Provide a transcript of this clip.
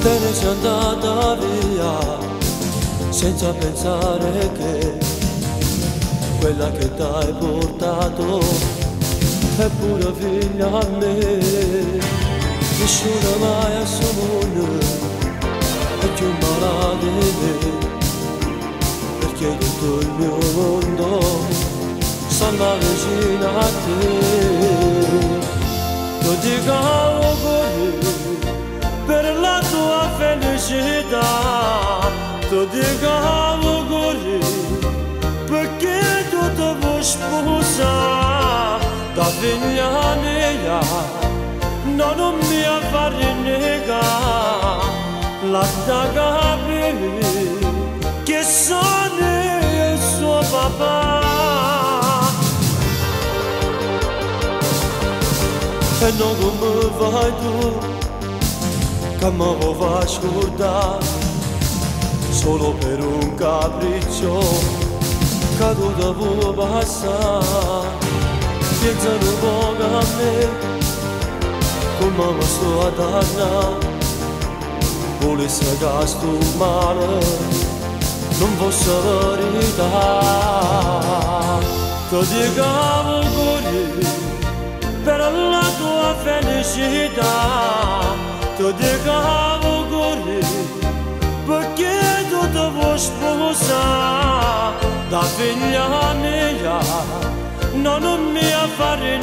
sei andata via senza pensare che quella che t'hai portato è pure figlia a me. Nessuno mai a suo mondo è più malato di me perché tutto il mio mondo sta vicino a te. Lo dico auguri per nea non mia fare nega la daga che sono il suo papà e non mi vai tu come va scorda solo per un capriccio caduta vuol passare siedzę Boga my Kolmama sua dagna Voli se gasto male Non posso verità Ti dico così Per la tua felicità Ti dico così Perché tu ti vuoi sposare Da figlia mia non mi fare